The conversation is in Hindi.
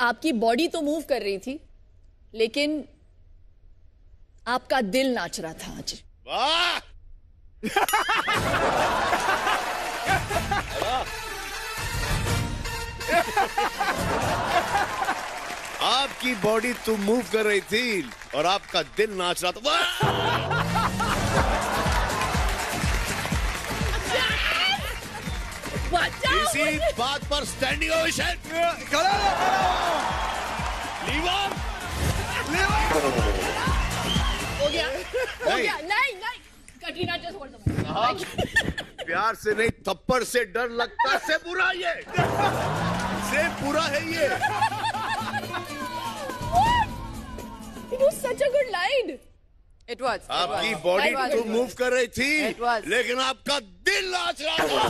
आपकी बॉडी तो मूव कर रही थी लेकिन आपका दिल नाच रहा था आज। वाह! आपकी बॉडी तो मूव कर रही थी और आपका दिल नाच रहा था। वाह! इसी बात पर स्टैंडिंग ओवेशन हो गया। हो गया। नहीं। नहीं कटरीना just hold the प्यार से नहीं थप्पड़ से डर लगता से बुरा ये। से बुरा है ये। It was such a good line. It was. आपकी बॉडी तो मूव कर रही थी लेकिन आपका दिल नाच रहा था।